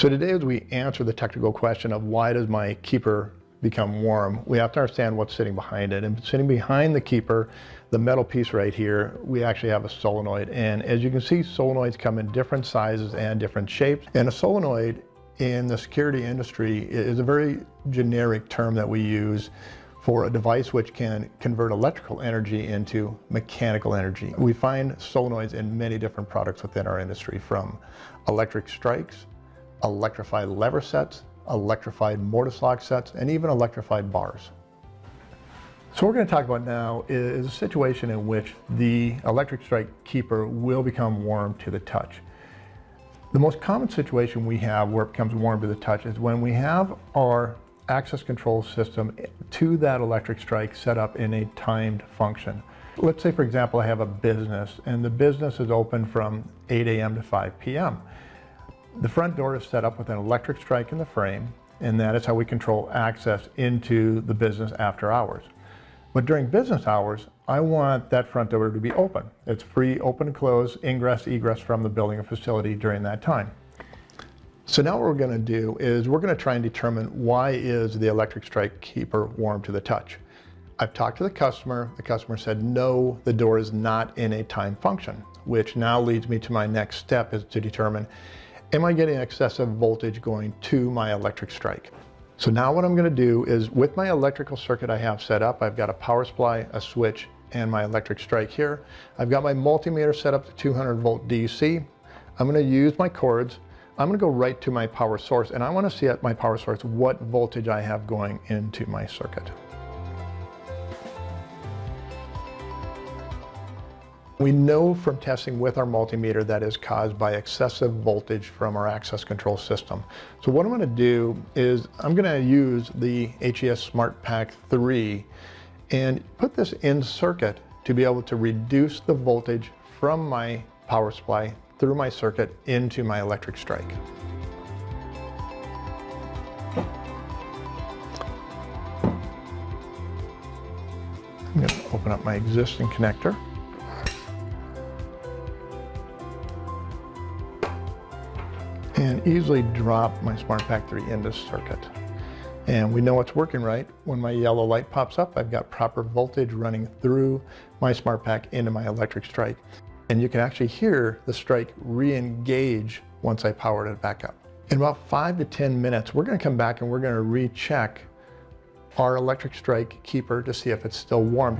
So today as we answer the technical question of why does my keeper become warm, we have to understand what's sitting behind it. And sitting behind the keeper, the metal piece right here, we actually have a solenoid. And as you can see, solenoids come in different sizes and different shapes. And a solenoid in the security industry is a very generic term that we use for a device which can convert electrical energy into mechanical energy. We find solenoids in many different products within our industry from electric strikes, electrified lever sets, electrified mortise lock sets, and even electrified bars. So what we're going to talk about now is a situation in which the electric strike keeper will become warm to the touch. The most common situation we have where it becomes warm to the touch is when we have our access control system to that electric strike set up in a timed function. Let's say, for example, I have a business and the business is open from 8 a.m. to 5 p.m. The front door is set up with an electric strike in the frame, and that is how we control access into the business after hours. But during business hours, I want that front door to be open. It's free, open and close, ingress, egress from the building or facility during that time. So now what we're going to do is we're going to try and determine why is the electric strike keeper warm to the touch. I've talked to the customer. The customer said, no, the door is not in a time function, which now leads me to my next step is to determine am I getting excessive voltage going to my electric strike? So now what I'm gonna do is with my electrical circuit I have set up, I've got a power supply, a switch, and my electric strike here. I've got my multimeter set up to 200 volt DC. I'm gonna use my cords. I'm gonna go right to my power source and I wanna see at my power source what voltage I have going into my circuit. We know from testing with our multimeter that is caused by excessive voltage from our access control system. So what I'm going to do is I'm going to use the HES Smart Pac 3 and put this in circuit to be able to reduce the voltage from my power supply through my circuit into my electric strike. I'm to open up my existing connector. And easily drop my Smart Pac 3 into circuit. And we know it's working right. When my yellow light pops up, I've got proper voltage running through my Smart Pac into my electric strike. And you can actually hear the strike re-engage once I powered it back up. In about five to 10 minutes, we're gonna come back and we're gonna recheck our electric strike keeper to see if it's still warm.